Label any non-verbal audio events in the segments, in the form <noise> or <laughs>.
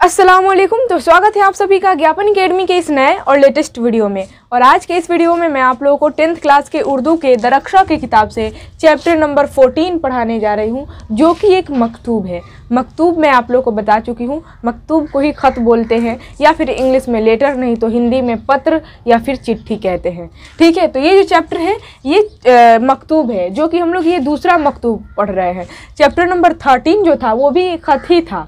वालेकुम तो स्वागत है आप सभी का ज्ञापन अकेडमी के इस नए और लेटेस्ट वीडियो में। और आज के इस वीडियो में मैं आप लोगों को टेंथ क्लास के उर्दू के दरक्षा की किताब से चैप्टर नंबर 14 पढ़ाने जा रही हूँ, जो कि एक मकतूब है। मकतूब मैं आप लोगों को बता चुकी हूँ। मकतूब को ही ख़त बोलते हैं, या फिर इंग्लिश में लेटर नहीं तो हिंदी में पत्र या फिर चिट्ठी कहते हैं। ठीक है तो ये जो चैप्टर है, ये मकतूब है, जो कि हम लोग ये दूसरा मकतूब पढ़ रहे हैं। चैप्टर नंबर थर्टीन जो था, वो भी ख़त ही था।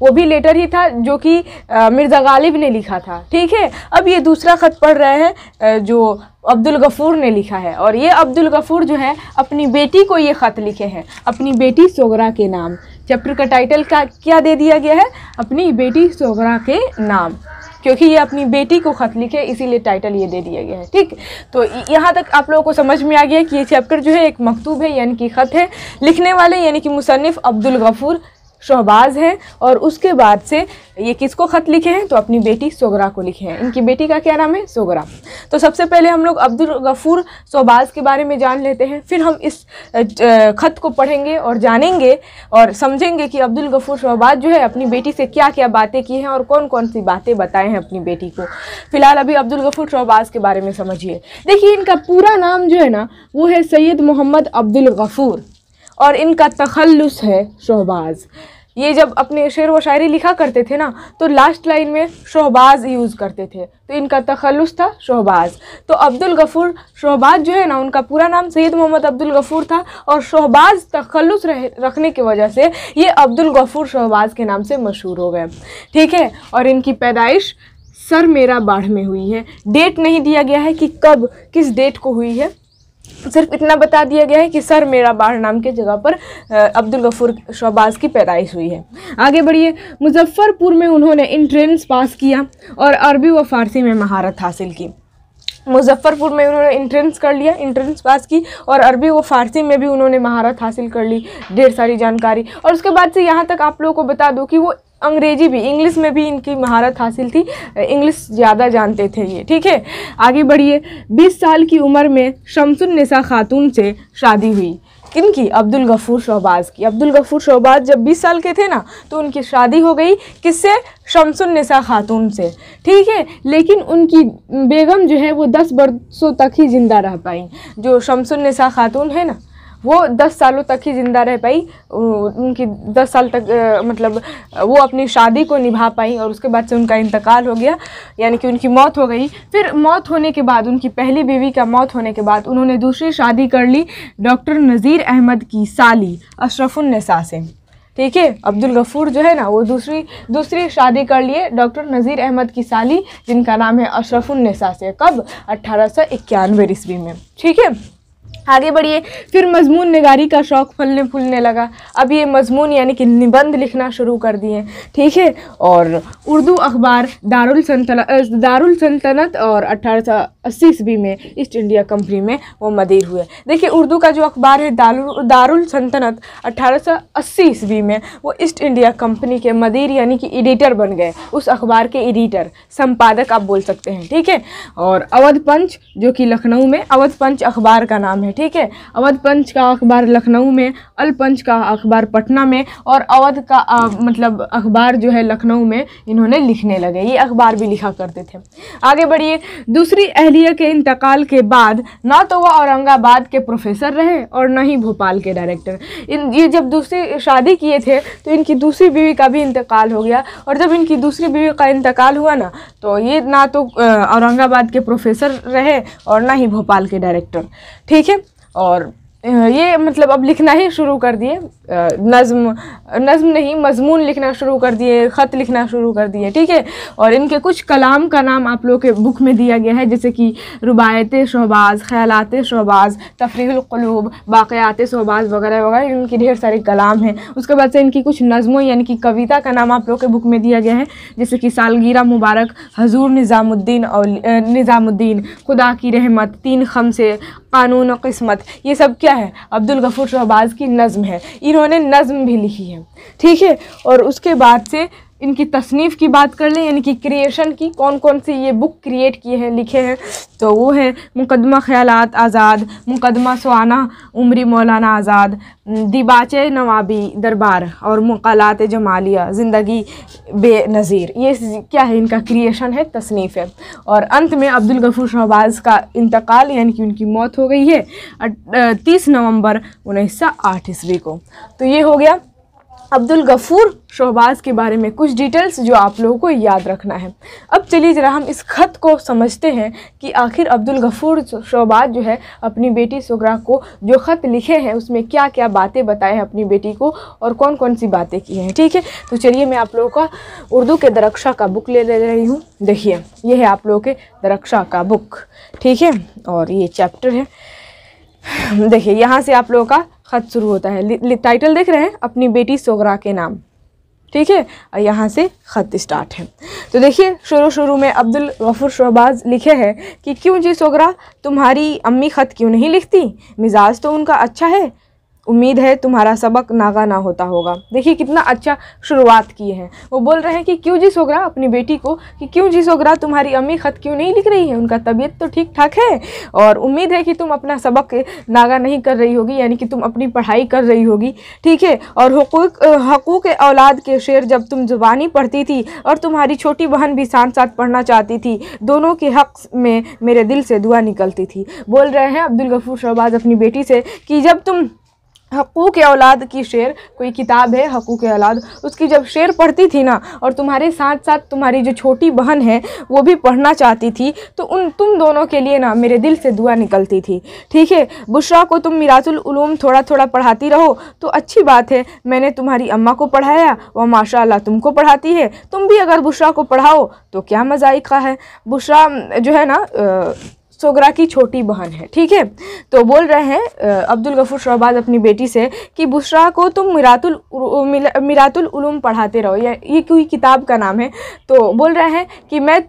वो भी लेटर ही था जो कि मिर्ज़ा गालिब ने लिखा था। ठीक है? अब ये दूसरा ख़त पढ़ रहे हैं जो अब्दुल गफ़ूर ने लिखा है। और ये अब्दुल गफ़ूर जो है, अपनी बेटी को ये ख़त लिखे हैं। अपनी बेटी सोगरा के नाम। चैप्टर का टाइटल का क्या दे दिया गया है? अपनी बेटी सोगरा के नाम। क्योंकि ये अपनी बेटी को ख़त लिखे, इसीलिए टाइटल ये दे दिया गया है। ठीक? तो यहाँ तक आप लोगों को समझ में आ गया कि ये चैप्टर जो है, एक मकतूब है, यानी कि ख़त है। लिखने वाले, यानी कि मुसनफ़ अब्दुल गफ़ूर शहबाज हैं और उसके बाद से ये किसको ख़त लिखे हैं? तो अपनी बेटी सोगरा को लिखे हैं। इनकी बेटी का क्या नाम है? सोगरा। तो सबसे पहले हम लोग अब्दुल गफ़ूर शहबाज के बारे में जान लेते हैं। फिर हम इस ख़त को पढ़ेंगे और जानेंगे और समझेंगे कि अब्दुल गफ़ूर शहबाज जो है अपनी बेटी से क्या क्या बातें की हैं और कौन कौन सी बातें बताए हैं अपनी बेटी को। फ़िलहाल अभी अब्दुल गफ़ूर शहबाज के बारे में समझिए। देखिए, इनका पूरा नाम जो है ना, वो है सैयद मोहम्मद अब्दुल गफ़ूर। और इनका तखल्लुस है शहबाज। ये जब अपने शेर व शायरी लिखा करते थे ना तो लास्ट लाइन में शहबाज यूज़ करते थे। तो इनका तखल्लुस था शहबाज। तो अब्दुल गफ़ूर, शहबाज जो है ना, उनका पूरा नाम सैयद मोहम्मद अब्दुल गफ़ूर था और शहबाज तखल्लुस रह, रखने की वजह से ये अब्दुल गफ़ूर शहबाज के नाम से मशहूर हो गए। ठीक है? और इनकी पैदाइश सर मेरा बाढ़ में हुई है। डेट नहीं दिया गया है कि कब, किस डेट को हुई है। सिर्फ़ इतना बता दिया गया है कि सर मेरा बाढ़ नाम के जगह पर अब्दुल गफूर शहबाज की पैदाइश हुई है। आगे बढ़िए, मुजफ्फ़रपुर में उन्होंने इंट्रेंस पास किया और अरबी व फ़ारसी में महारत हासिल की। मुजफ्फ़रपुर में उन्होंने इंट्रेंस कर लिया, इंट्रेंस पास की और अरबी व फ़ारसी में भी उन्होंने महारत हासिल कर ली, ढेर सारी जानकारी। और उसके बाद से यहाँ तक आप लोगों को बता दूँ कि वो अंग्रेज़ी भी, इंग्लिश में भी इनकी महारत हासिल थी। इंग्लिश ज़्यादा जानते थे ये, ठीक है? आगे बढ़िए। 20 साल की उम्र में शमसुन्निसा खातून से शादी हुई। किनकी अब्दुल गफ़ूर शहबाज की। अब्दुल गफ़ूर शहबाज जब 20 साल के थे ना तो उनकी शादी हो गई किससे? शमसुन्निसा खातून से, ठीक है? लेकिन उनकी बेगम जो है वो 10 बरसों तक ही ज़िंदा रह पाई। जो शमसुन्निसा खातून है ना वो दस सालों तक ही ज़िंदा रह पाई उनकी दस साल तक अ, मतलब वो अपनी शादी को निभा पाई और उसके बाद से उनका इंतकाल हो गया यानी कि उनकी मौत हो गई। फिर मौत होने के बाद उनकी पहली बीवी का मौत होने के बाद उन्होंने दूसरी शादी कर ली डॉक्टर नज़ीर अहमद की साली अशरफुलनसा से। ठीक है अब्दुल गफ़ूर जो है ना वो दूसरी दूसरी शादी कर लिए डॉक्टर नज़ीर अहमद की साली जिनका नाम है अशरफुलनसा से कब? अट्ठारह सौ इक्यानवे ईस्वी में। ठीक है? आगे बढ़िए। फिर मजमून निगारी का शौक़ फलने फूलने लगा। अब ये मजमून यानी कि निबंध लिखना शुरू कर दिए ठीक है? और उर्दू अखबार दारुल दारुल सल्तनत और अट्ठारह सौ अस्सी ईस्वी में ईस्ट इंडिया कंपनी में वो मदीर हुए। देखिए, उर्दू का जो अखबार है दारुल दारुल सल्तनत अट्ठारह सौ अस्सी ईस्वी में वो ईस्ट इंडिया कंपनी के मदीर यानी कि एडिटर बन गए। उस अखबार के एडिटर, संपादक आप बोल सकते हैं। ठीक है? और अवध पंच, जो कि लखनऊ में, अवध पंच अखबार का नाम है। ठीक है? अवध पंच का अखबार लखनऊ में अलपंच का अखबार पटना में और अवध का अ, मतलब अखबार जो है लखनऊ में इन्होंने लिखने लगे। ये अखबार भी लिखा करते थे। आगे बढ़िए। दूसरी अहलिया के इंतकाल के बाद ना तो वह औरंगाबाद के प्रोफेसर रहे और न ही भोपाल के डायरेक्टर। इन ये जब दूसरी शादी किए थे तो इनकी दूसरी बीवी का भी इंतकाल हो गया और जब इनकी दूसरी बीवी का इंतकाल हुआ ना तो ये ना तो औरंगाबाद के प्रोफेसर रहे और ना ही भोपाल के डायरेक्टर। ठीक है? और ये मतलब अब लिखना ही शुरू कर दिए। नज़म, नज़्म नहीं, मजमून लिखना शुरू कर दिए, ख़त लिखना शुरू कर दिए, ठीक है? और इनके कुछ कलाम का नाम आप लोग के बुक में दिया गया है, जैसे कि रुबायत शहबाज, ख्यालात शहबाज तफरीक़लूब बाक़यात शहबाज वगैरह वगैरह, इनकी ढेर सारे कलाम हैं। उसके बाद से इनकी कुछ नज़मों, यानी कि कविता का नाम आप लोग के बुक में दिया गया है, जैसे कि सालगिरह मुबारक, हजूर निज़ामुद्दीन और निज़ामुद्दीन, खुदा की रहमत, तीन खम से कानून किस्मत, ये सब क्या है, अब्दुल गफूर शहबाज की नज़म है। इन्होंने नज़म भी लिखी है। ठीक है? और उसके बाद से इनकी तसनीफ़ की बात कर लें यानी कि क्रिएशन की कौन कौन सी ये बुक क्रिएट किए हैं, लिखे हैं तो वो है मुकदमा ख़यालात आज़ाद मुकदमा सुहाना, उमरी मौलाना आज़ाद, दिबाच नवाबी दरबार और मकालात जमालिया, ज़िंदगी बेनज़ीर। ये क्या है इनका क्रिएशन है, तसनीफ़ है। और अंत में अब्दुल गफूर शहबाज का इंतकाल, यानी कि उनकी मौत हो गई है तीस नवंबर उन्नीस सौ आठ ईस्वी को। तो ये हो गया अब्दुल गफ़ूर शहबाज के बारे में कुछ डिटेल्स जो आप लोगों को याद रखना है। अब चलिए ज़रा हम इस ख़त को समझते हैं कि आखिर अब्दुल गफ़ूर शहबाज जो है अपनी बेटी सुगरा को जो ख़त लिखे हैं, उसमें क्या क्या बातें बताए हैं अपनी बेटी को और कौन कौन सी बातें की हैं, ठीक है? तो चलिए मैं आप लोगों का उर्दू के दरक्षा का बुक ले ले रही हूँ। देखिए, ये है आप लोगों के दरक्षा का बुक, ठीक है? और ये चैप्टर है। <laughs> देखिए, यहाँ से आप लोगों का ख़त शुरू होता है। टाइटल देख रहे हैं, अपनी बेटी सोगरा के नाम। ठीक है? और यहाँ से ख़त स्टार्ट है। तो देखिए, शुरू शुरू में अब्दुल गफूर शहबाज लिखे हैं कि, क्यों जी सोगरा, तुम्हारी अम्मी ख़त क्यों नहीं लिखती? मिजाज तो उनका अच्छा है उम्मीद है तुम्हारा सबक नागा ना होता होगा। देखिए कितना अच्छा शुरुआत की है। वो बोल रहे हैं कि क्यों जी सोगरा अपनी बेटी को, कि क्यों जी सोगरा तुम्हारी अम्मी ख़त क्यों नहीं लिख रही है? उनका तबीयत तो ठीक ठाक है। और उम्मीद है कि तुम अपना सबक नागा नहीं कर रही होगी, यानी कि तुम अपनी पढ़ाई कर रही होगी। ठीक है? और हकूक औलाद के शेर जब तुम ज़ुबानी पढ़ती थी और तुम्हारी छोटी बहन भी साथ साथ पढ़ना चाहती थी, दोनों के हक में मेरे दिल से दुआ निकलती थी। बोल रहे हैं अब्दुल गफूर शहबाज अपनी बेटी से कि जब तुम हकूक़ औलाद की शेर, कोई किताब है हकूक़ औलाद? उसकी जब शेर पढ़ती थी ना, और तुम्हारे साथ साथ तुम्हारी जो छोटी बहन है, वो भी पढ़ना चाहती थी तो उन, तुम दोनों के लिए ना मेरे दिल से दुआ निकलती थी। ठीक है, बुशरा को तुम मिराजुल थोड़ा थोड़ा पढ़ाती रहो तो अच्छी बात है, मैंने तुम्हारी अम्मा को पढ़ाया, वह माशा तुमको पढ़ाती है। तुम भी अगर बुशरा को पढ़ाओ तो क्या मज़ाइका है? बुशरा, जो है ना सोगरा की छोटी बहन है, ठीक है? तो बोल रहे हैं अब्दुल गफूर शहबाज अपनी बेटी से कि, बुशरा को तुम मिरातुल मिरातुल उलूम पढ़ाते रहो। या ये कोई किताब का नाम है। तो बोल रहे हैं कि, मैं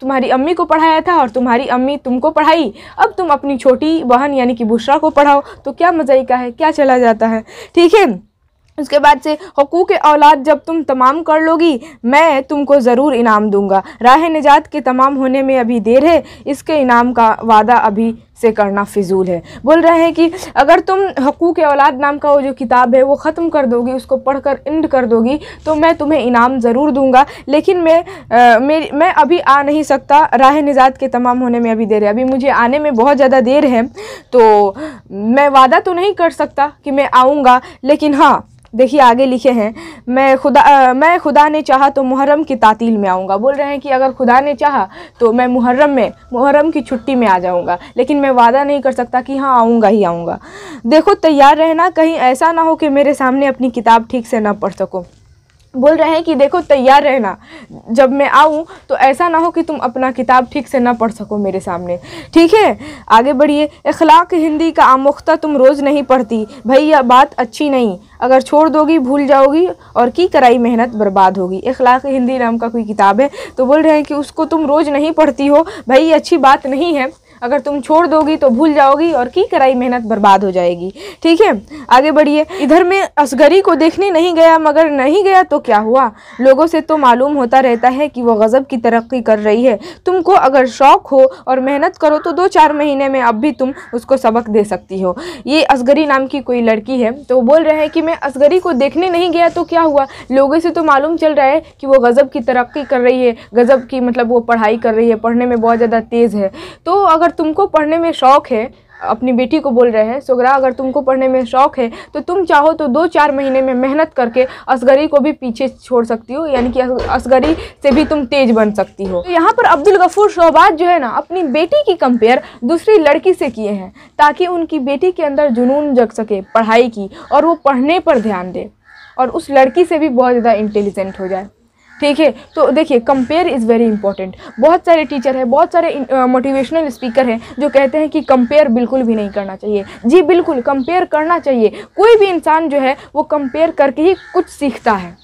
तुम्हारी अम्मी को पढ़ाया था और तुम्हारी अम्मी तुमको पढ़ाई। अब तुम अपनी छोटी बहन यानी कि बुशरा को पढ़ाओ। तो क्या मज़ाई का है? क्या चला जाता है? ठीक है? उसके बाद से हकूक़ औलाद जब तुम तमाम कर लोगी मैं तुमको ज़रूर इनाम दूँगा। राह निजात के तमाम होने में अभी देर है इसके इनाम का वादा अभी से करना फिजूल है। बोल रहे हैं कि अगर तुम हकूक़ औलाद नाम का वो जो किताब है वो ख़त्म कर दोगी उसको पढ़कर इंड कर दोगी तो मैं तुम्हें इनाम ज़रूर दूँगा। लेकिन मैं आ, मेरी मैं अभी आ नहीं सकता राह निजात के तमाम होने में अभी देर है। अभी मुझे आने में बहुत ज़्यादा देर है तो मैं वादा तो नहीं कर सकता कि मैं आऊँगा लेकिन हाँ देखिए आगे लिखे हैं मैं खुदा आ, मैं खुदा ने चाहा तो मुहर्रम की तातील में आऊँगा। बोल रहे हैं कि अगर खुदा ने चाहा तो मैं मुहर्रम में मुहर्रम की छुट्टी में आ जाऊँगा लेकिन मैं वादा नहीं कर सकता कि हाँ आऊँगा ही आऊँगा। देखो तैयार रहना कहीं ऐसा ना हो कि मेरे सामने अपनी किताब ठीक से ना पढ़ सको। बोल रहे हैं कि देखो, तैयार रहना। जब मैं आऊँ तो ऐसा ना हो कि तुम अपना किताब ठीक से ना पढ़ सको मेरे सामने। ठीक है? आगे बढ़िए। अखलाक हिंदी का आमुख्ता तुम रोज़ नहीं पढ़ती। भाई, यह बात अच्छी नहीं। अगर छोड़ दोगी, भूल जाओगी, और की कराई मेहनत बर्बाद होगी। अखलाक हिंदी नाम का कोई किताब है तो बोल रहे हैं कि उसको तुम रोज़ नहीं पढ़ती हो। भाई, ये अच्छी बात नहीं है। अगर तुम छोड़ दोगी तो भूल जाओगी और की कराई मेहनत बर्बाद हो जाएगी। ठीक है? आगे बढ़िए। इधर में असगरी को देखने नहीं गया, मगर नहीं गया तो क्या हुआ? लोगों से तो मालूम होता रहता है कि वो गज़ब की तरक्की कर रही है। तुमको अगर शौक हो और मेहनत करो तो दो चार महीने में अब भी तुम उसको सबक दे सकती हो। ये असगरी नाम की कोई लड़की है तो बोल रहे हैं कि मैं असगरी को देखने नहीं गया तो क्या हुआ? लोगों से तो मालूम चल रहा है कि वो गज़ब की तरक्की कर रही है, गज़ब की मतलब वो पढ़ाई कर रही है, पढ़ने में बहुत ज़्यादा तेज़ है। तो अगर तुमको पढ़ने में शौक़ है, अपनी बेटी को बोल रहे हैं, सोगरा, अगर तुमको पढ़ने में शौक़ है तो तुम चाहो तो दो चार महीने में मेहनत करके असगरी को भी पीछे छोड़ सकती हो, यानी कि असगरी से भी तुम तेज बन सकती हो। तो यहाँ पर अब्दुल गफूर शहबाज जो है ना, अपनी बेटी की कंपेयर दूसरी लड़की से किए हैं, ताकि उनकी बेटी के अंदर जुनून जग सके पढ़ाई की, और वो पढ़ने पर ध्यान दे, और उस लड़की से भी बहुत ज़्यादा इंटेलिजेंट हो जाए। ठीक है? तो देखिए कंपेयर इज़ वेरी इंपॉर्टेंट बहुत सारे टीचर हैं, बहुत सारे मोटिवेशनल स्पीकर हैं जो कहते हैं कि कंपेयर बिल्कुल भी नहीं करना चाहिए। जी, बिल्कुल कंपेयर करना चाहिए। कोई भी इंसान जो है, वो कंपेयर करके ही कुछ सीखता है।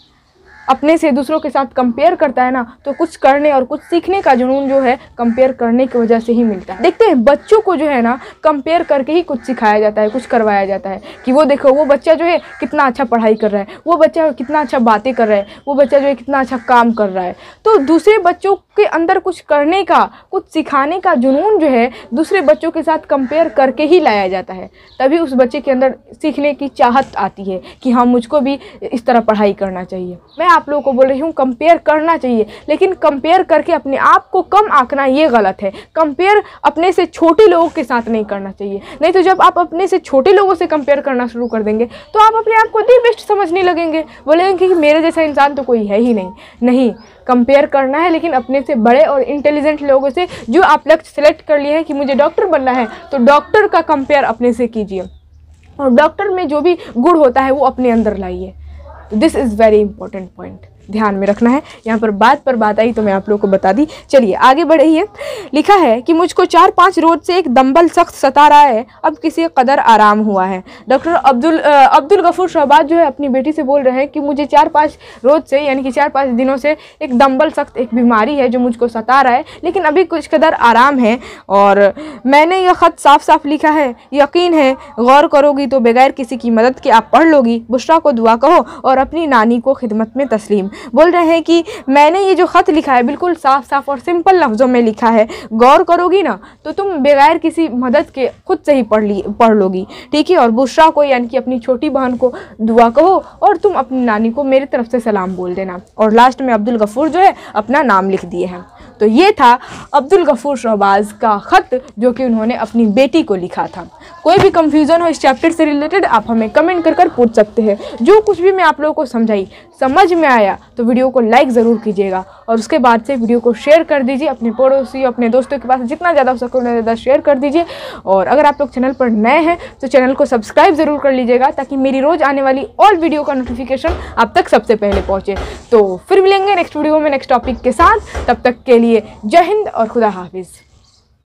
अपने से दूसरों के साथ कंपेयर करता है ना तो कुछ करने और कुछ सीखने का जुनून जो है कंपेयर करने की वजह से ही मिलता है। देखते हैं, बच्चों को जो है ना कंपेयर करके ही कुछ सिखाया जाता है, कुछ करवाया जाता है। कि वो देखो, वो बच्चा जो है, कितना अच्छा पढ़ाई कर रहा है, वो बच्चा कितना अच्छा बातें कर रहा है, वो बच्चा जो है, कितना अच्छा काम कर रहा है। तो दूसरे बच्चों के अंदर कुछ करने का, कुछ सिखाने का जुनून जो है, दूसरे बच्चों के साथ कंपेयर करके ही लाया जाता है। तभी उस बच्चे के अंदर सीखने की चाहत आती है कि हाँ मुझको भी इस तरह पढ़ाई करना चाहिए। मैं आप लोगों को बोल रही हूँ कंपेयर करना चाहिए। लेकिन कंपेयर करके अपने आप को कम आंकना ये गलत है। कंपेयर अपने से छोटे लोगों के साथ नहीं करना चाहिए। नहीं तो जब आप अपने से छोटे लोगों से कंपेयर करना शुरू कर देंगे तो आप अपने आप को दी बेस्ट समझने लगेंगे। बोलेंगे कि मेरे जैसा इंसान तो कोई है ही नहीं। नहीं कंपेयर करना है, लेकिन अपने से बड़े और इंटेलिजेंट लोगों से जो आप लक्ष्य सेलेक्ट कर लिए हैं कि मुझे डॉक्टर बनना है तो डॉक्टर का कंपेयर अपने से कीजिए। और डॉक्टर में जो भी गुण होता है, वो अपने अंदर लाइए। This is very important point ध्यान में रखना है। यहाँ पर बात पर बात आई तो मैं आप लोगों को बता दी। चलिए, आगे बढ़िए लिखा है कि मुझको चार पाँच रोज से एक दम्बल सख्त सता रहा है। अब किसी कदर आराम हुआ है। डॉक्टर अब्दुल अब्दुल गफूर शहबाज जो है अपनी बेटी से बोल रहे हैं कि मुझे चार पाँच रोज से यानी कि चार पाँच दिनों से एक दम्बल सख्त एक बीमारी है जो मुझको सता रहा है, लेकिन अभी कुछ कदर आराम है। और मैंने यह ख़त साफ़ साफ़ लिखा है। यकीन है, गौर करोगी तो बगैर किसी की मदद के आप पढ़ लोगी। बुशरा को दुआ कहो और अपनी नानी को खिदमत में तस्लीम। बोल रहे हैं कि मैंने ये जो ख़त लिखा है, बिल्कुल साफ़ साफ़ और सिंपल लफ्ज़ों में लिखा है। गौर करोगी ना तो तुम बगैर किसी मदद के खुद से ही पढ़ ली, पढ़ लोगी। ठीक है, और बुशरा को, यानी कि अपनी छोटी बहन को दुआ कहो और तुम अपनी नानी को मेरी तरफ़ से सलाम बोल देना। और लास्ट में अब्दुल गफूर जो है, अपना नाम लिख दिए हैं। तो ये था अब्दुल गफूर शहबाज का ख़त, जो कि उन्होंने अपनी बेटी को लिखा था। कोई भी कंफ्यूजन हो इस चैप्टर से रिलेटेड आप हमें कमेंट कर कर पूछ सकते हैं। जो कुछ भी मैं आप लोगों को समझाई, समझ में आया तो वीडियो को लाइक ज़रूर कीजिएगा। और उसके बाद से वीडियो को शेयर कर दीजिए, अपने पड़ोसी, अपने दोस्तों के पास जितना ज़्यादा हो सके, उतना ज़्यादा शेयर कर दीजिए। और अगर आप लोग चैनल पर नए हैं तो चैनल को सब्सक्राइब ज़रूर कर लीजिएगा, ताकि मेरी रोज़ आने वाली ऑल वीडियो का नोटिफिकेशन आप तक सबसे पहले पहुँचे। तो फिर मिलेंगे नेक्स्ट वीडियो में नेक्स्ट टॉपिक के साथ। तब तक के लिए जय हिंद और खुदा हाफिज़।